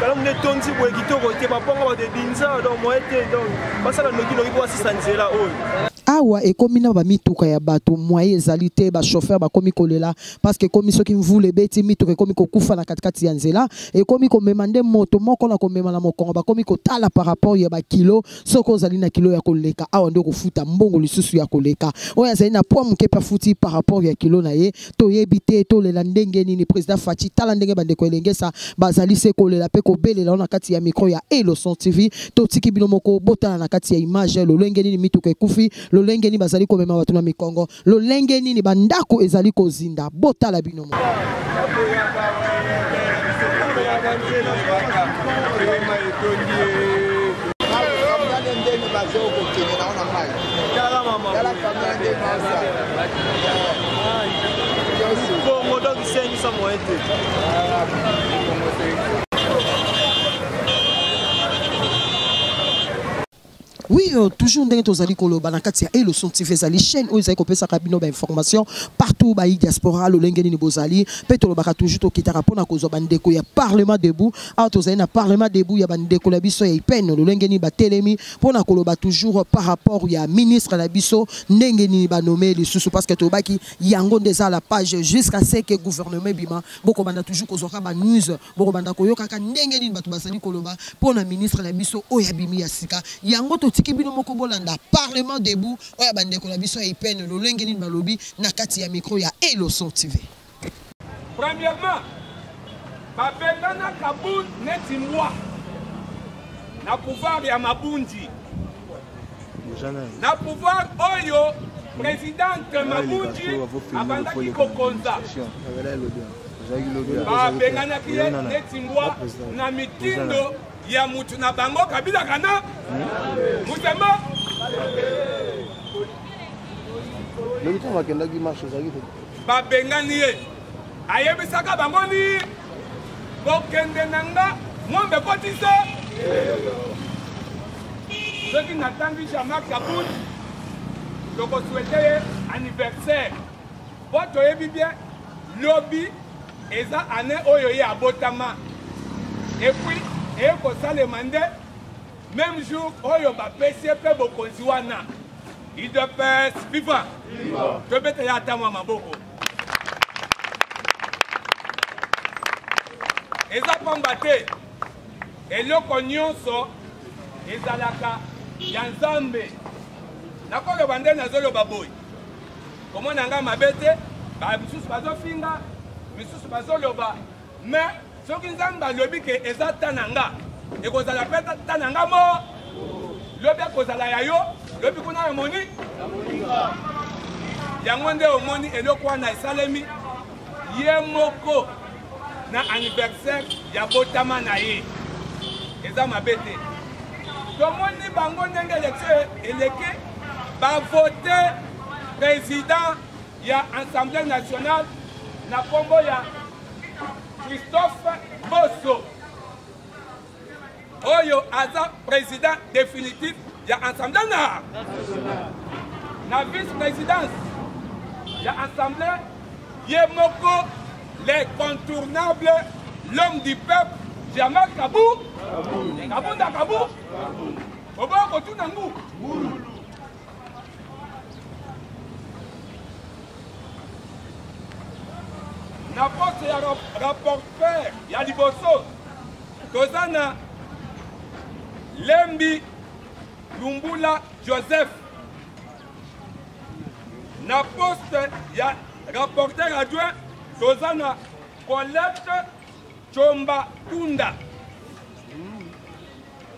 kalamu nde tondi boye kitoko te baponga bato ebinza donc moye te donc basala nokinoki mpo basisa nzela oyo awa ekomi na bamituka ya bato moye ezali te bachauffeur bakomi kolela parceke ekomi soki mvula ebeti mituka ekomi kokufa na katikati ya nzela ekomi komema nde moto moko na komema na mokongo bakomi kotala par rapport ya bakilo soki ozali na kilo ya koleka awa nde okofuta mbongo lisusu ya koleka oyo azali na poids moke mpe afuti par rapport ya kilo na ye toyebi te tolela ndenge nini président faci tala ndenge bandeko elengesa bazali se kolela mpe kobelela na kati ya micro ya eloson tv totiki bino moko botala na kati ya image lolenge nini mituka ekufi lolenge nini bazali komema bato na mikongo lolenge nini bandako ezali kozinda botala bino moko bongo donc esengisa moye te Oui, euh, toujours ndenge tozali koloba na kati ya Elo son TV ezali chaîne oyo ezali kopesaka bino ba information partout ba diaspora lolenge nini bozali pe tolobaka toujours tokitaka pona kozwa ba ndeko ya parlement debout awa tozali na parlement debout ya ba ndeko na biso ya IPN lolenge nini batelemi pona koloba toujours par rapport ya ministre na biso ndenge nini ba nommé lisusu parce que tolobaki yango nde eza la page jusqu'à ce que gouvernement bima boko banda toujours kozwaka ba news Bokobanda koyokaka ndenge nini bato bazali koloba mpo na ministre na biso oyo abimi ya sika yango totiki bino moko bolanda parlement debout oyo ya bandeko na biso ya ipene lolenge nini balobi na kati ya mikro ya eloson tv premièrement babengana kabund neti mbwa na pouvoir ya mabundi na pouvoir oyo presidente ah, mamunji abandaki kokonza babenganaki ye neti mbwa na mitindo ya mutu na bango kabila kana hmm? mutembo babengani ye ayebisaka bango ni kokende na nga ngombe ekoti se soki natangi jamak kabut tokoswete ye anniversaire mpo toyebi bien lobi eza ane oyo ye abotama epuis eye kosalema nde meme jour oyo bapesi ye mpe bokonzi wana idps viva tobeta ye ata mwa maboko eza pamba te eloko nyonso ezalaka ya nzambe nakoloba nde nazoloba boye komona ngai mabe te bamisusu bazofinga misusu bazoloba mais soki nzambe alobi ke eza ta na nga ekozala mpe ta na nga mo lobi ekozala ya yo lobi kuna ya moni yango nde omoni eloko wana esalemi ye moko na anniversaire ya botama na ye eza mabe te tomoni bango ndenge elektio eleki bavote président ya Assemblée nationale na kombo ya Christophe Bosso oyo aza président définitif ya Assemblée na na vice-présidence ya Assemblée ye moko l'incontournable l'homme du peuple Jamal Kabou Kabunda Kabou oboya kotuna ngu na poste ya rapporteur ya liboso toza na lembi lumbula joseph na poste ya rapporteur adjoint toza na colette comba kunda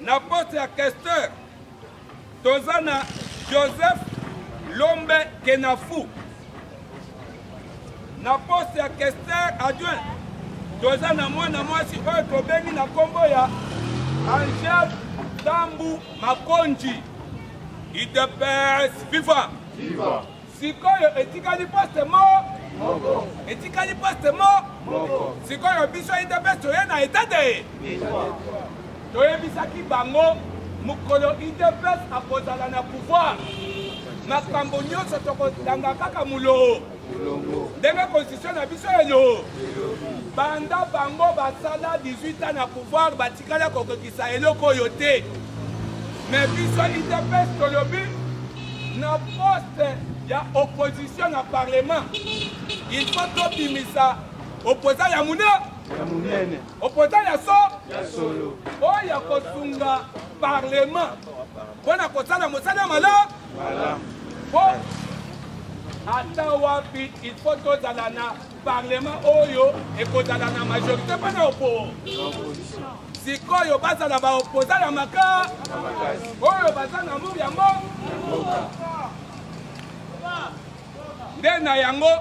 Na poste ya questeur toza na Joseph Lombe Kenafu. Na poste ya questeur adjoint toza na mwana mwasi oyo tobengi na nkombo ya Angel Tambu Makonji. Idepes viva! Viva! sikoyo etikali poste mo moko etikali poste mo moko sikoyo biso udps toye na etat de toyebisaki bango mokolo udps akozala na pouvoir makambo nyonso tokotanga kaka moloo ndenge constitution na biso elo banda bango basala 18 ans na pouvoir Kala kokokisa eloko oyo te me biso idps tolobi na poste ya opposition na parlement il faut tobimisa opoza ya muna opoza ya so oyo ya kosunga parlement mpo na kosala mosala malamu mpo ata wapi il faut tozala na parlement oyo ekozala na majorité mpo na opo sikoyo bazala baopoza ya maka oyo baza na mur yango nde na yango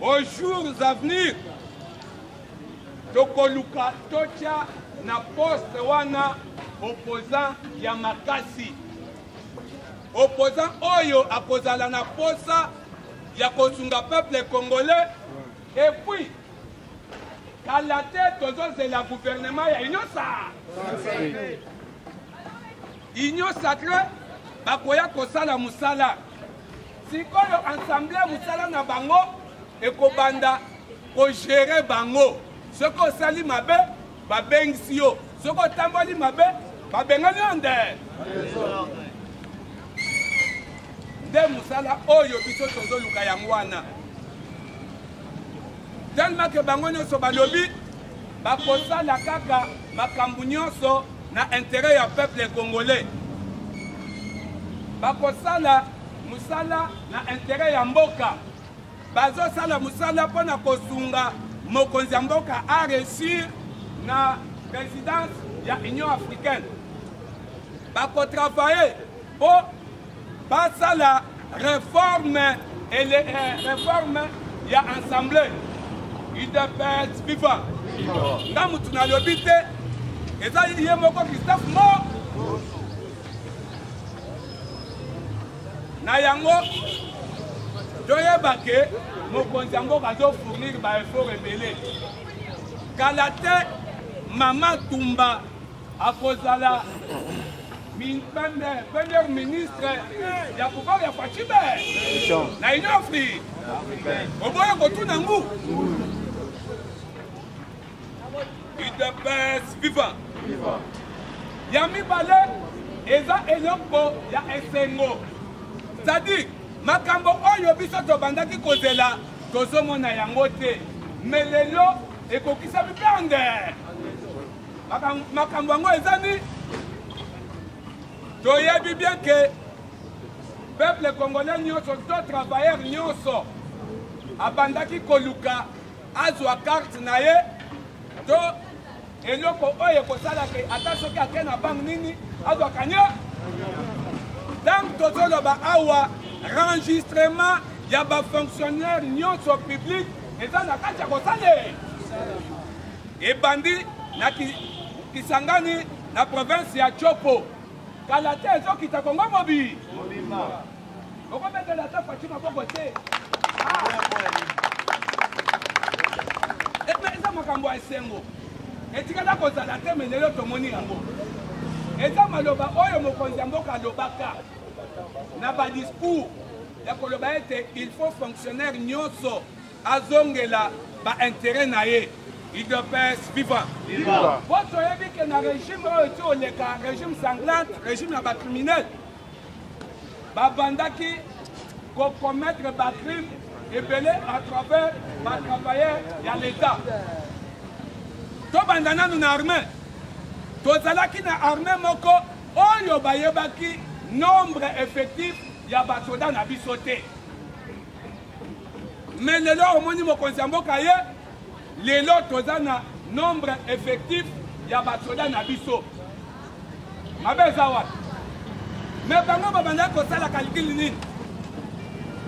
aux jours à venir tokoluka totya na poste wana opposant ya makasi opposant oyo akozala na posa ya kosunga peuple congolais et puis kala te tozozela gouvernement ya union sa union sacre bakoya kosala mosala sikoyo ensemble mosala na bango ekobanda kogere bango soki osali mabe babengisi yo soki otamboli mabe babengani yo nde nde mosala oyo biso tozoluka yango wana telema ke bango nyonso balobi bakosala kaka makambo nyonso na intere ya peuple congolais bakosala mosala na intere ya mboka bazosala mosala mpo na kosunga mokonzi ya mboka a réussir na présidence ya union africaine bakotravaille mpo basala réforme ele, eh, réforme ya assemblée udps viva nga motu nalobi te eza ye moko christophe mo Na yango, toyeba ke mokonzi ya mboka azo fournir ba effort ebele. Kala te mama Tumba akozala premier ministre ya pouvoir ya facibe na union afrique oboye kotuna ngu udps viva ya mibale eza eloko ya esengo cetadire makambo oyo biso tobandaki kozela tozomona yango te me lelo ekokisami mpe makambo yango eza nini toyebi bien ke peuple congolais nyonso to travailleur nyonso abandaki koluka azwa carte na ye to eloko oyo ekosala ke ata soki ake na banke nini azwa kanye ntango tozoloba awa enregistrement ya bafonctionnaire nyonso public eza na kati ya kosala ebandi na kisangani na province ya chopo kala te ezokita kongo mobi okobetela ata faci maboko te epe ah. eza makambo ya esengo etikala kozala te me lelo tomoni yango eza maloba oyo mokonzi ya mboka alobaka na badiscours ya koloba ete il faut fonctionnaire nyonso azongela baintérêt na ye udps viva po toyebi ke na régime oyo ti oleka régime sanglante régime ya bacriminele babandaki kocommettre bacrime ebele à travers batravailleur ya l'état tobanda nanu na armée tozalaki na armée moko oyo bayebaki nombre effectif ya basoda na biso te me lelo omoni mokonzi ya mboka ye lelo toza na nombre effectif ya basoda na biso mabe eza wapi me bango babandaki kosala kalikili nini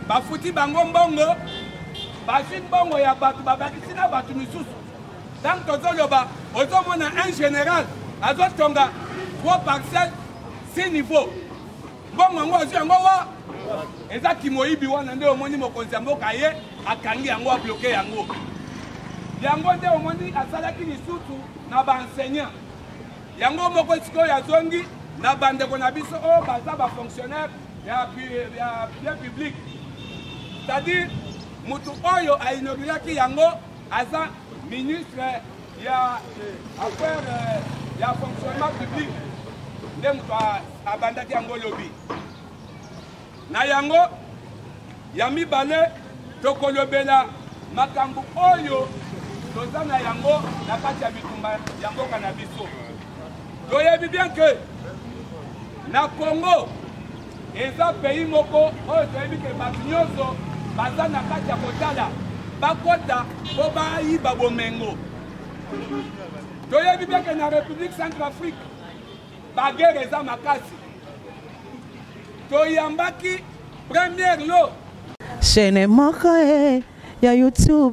bafuti bango mbongo bazwi mbongo ya bato babakisi na bato misusu ntango tozoloba ozomona un général azotonga gros parcelle si niveau mbongo yango azwi yango wa eza kimoyibi wana nde omoni mokonzi ya mboka ye akangi yango abloke yango yango nde omoni asalaki lisusu na baenseignant yango moko sikoyo azongi na bandeko na biso oyo oh, baza bafonctionnaire ya bien public c'est-à-dire motu oyo ainauguraki yango aza ministre ya affaire ya fonctionnement public nde moto abandaki yango lobi na yango ya mibale tokolobela makambo oyo toza na yango na kati ya bitumba ya mboka na biso toyebi bien ke na congo eza pays moko oyo toyebi ke bato nyonso baza na kati ya kotala bakota mpo bayiba bomengo toyebi bien ke na république centrafrique bagere eza makasi toyambaki première lo chaine moko e ya youtube